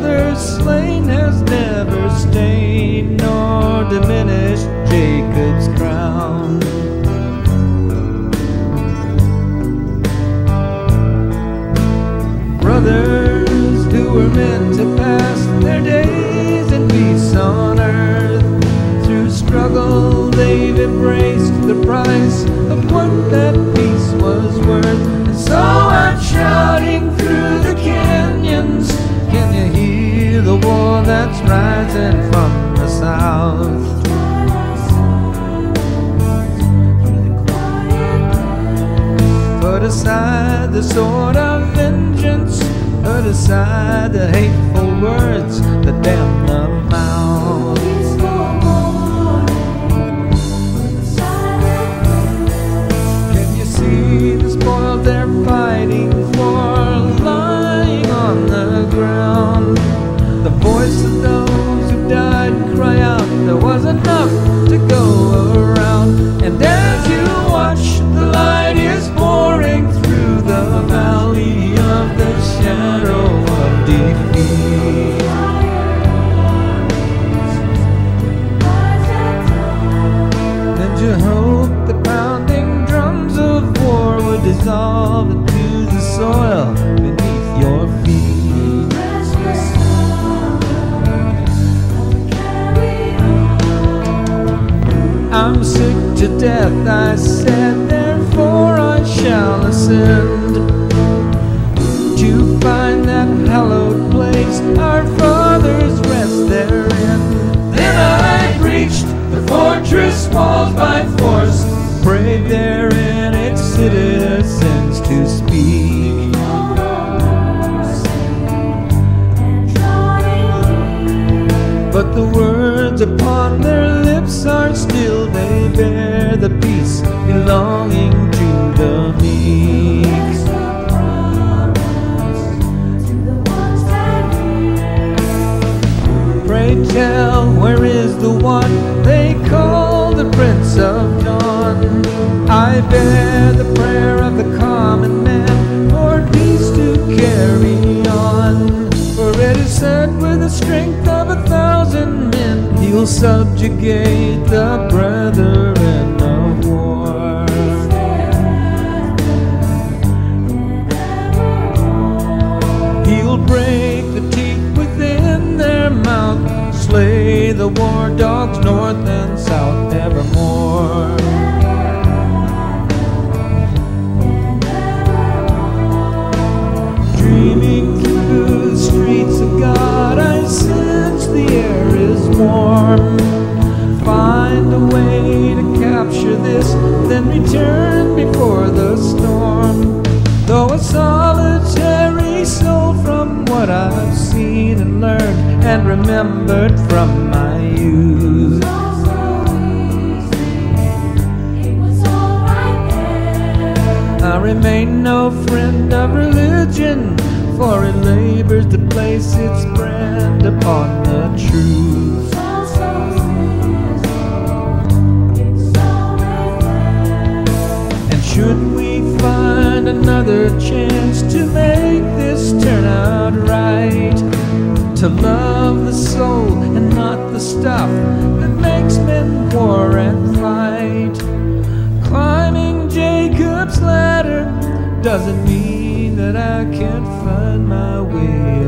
brothers slain has never stained nor diminished Jacob's crown. Brothers who were meant to pass their days in peace on earth, through struggle they've that's rising from the south? Put aside the sword of vengeance. Put aside the hateful words that damn the mouth. Can you see the spoils they're fighting to death, I said, therefore I shall ascend to find that hallowed place our fathers rest therein. Then I breached the fortress walls by Pray tell, where is the one they call the Prince of Dawn? I bear the prayer of the common man for peace to carry on. For it is said, with the strength of a thousand men, he'll subjugate the brethren the war dogs north and south evermore. Dreaming through the streets of God, I sense the air is warm. Find a way to capture this, then return before the storm. Though a solitary soul what I've seen and learned and remembered from my youth. I remain no friend of religion, for it labors to place its brand upon the truth. And should we find another chance to to love the soul and not the stuff that makes men war and fight, climbing Jacob's ladder doesn't mean that I can't find my way.